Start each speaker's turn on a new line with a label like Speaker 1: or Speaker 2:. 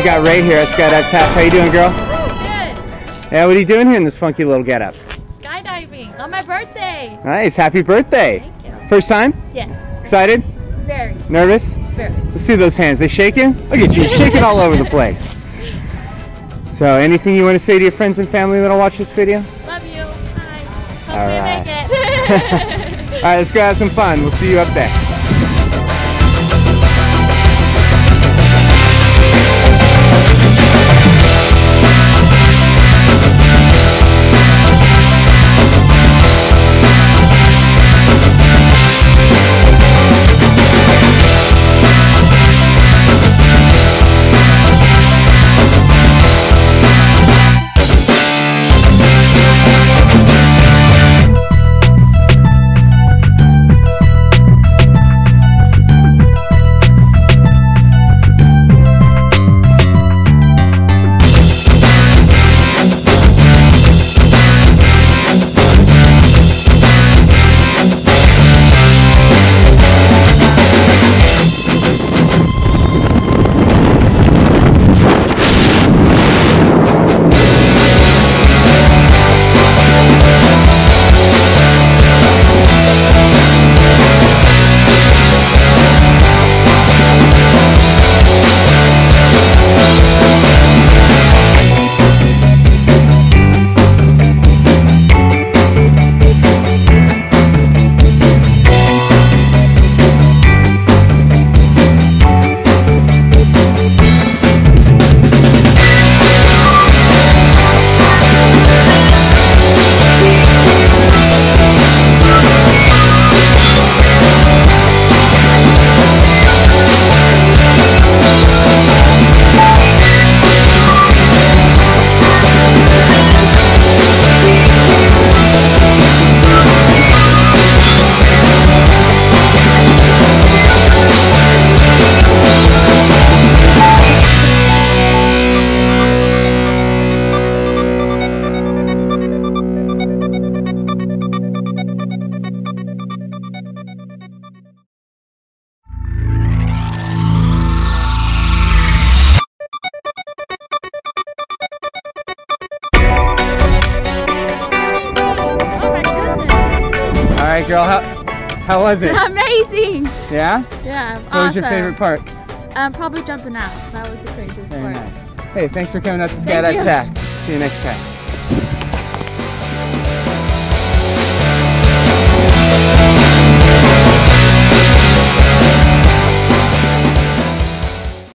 Speaker 1: we got Rae here at Skydive Taft. How you doing, girl?
Speaker 2: Good.
Speaker 1: Yeah, what are you doing here in this funky little getup?
Speaker 2: Skydiving on my birthday.
Speaker 1: Nice. Happy birthday.
Speaker 2: Thank you.
Speaker 1: First time?
Speaker 2: Yeah.
Speaker 1: Excited?
Speaker 2: Very.
Speaker 1: Nervous?
Speaker 2: Very.
Speaker 1: Let's see those hands. They shaking? Look at you, shaking all over the place. So, anything you want to say to your friends and family that'll watch this video?
Speaker 2: Love you. Bye. Hope
Speaker 1: All right.
Speaker 2: make it.
Speaker 1: All right, let's go have some fun. We'll see you up there. Right, girl. How, how was it?
Speaker 2: Amazing.
Speaker 1: Yeah?
Speaker 2: Yeah.
Speaker 1: What
Speaker 2: awesome.
Speaker 1: was your favorite part?
Speaker 2: Um, probably jumping out. That was the craziest
Speaker 1: Very
Speaker 2: part.
Speaker 1: nice. Hey, thanks for coming out to Skydive. Taft. See you next time.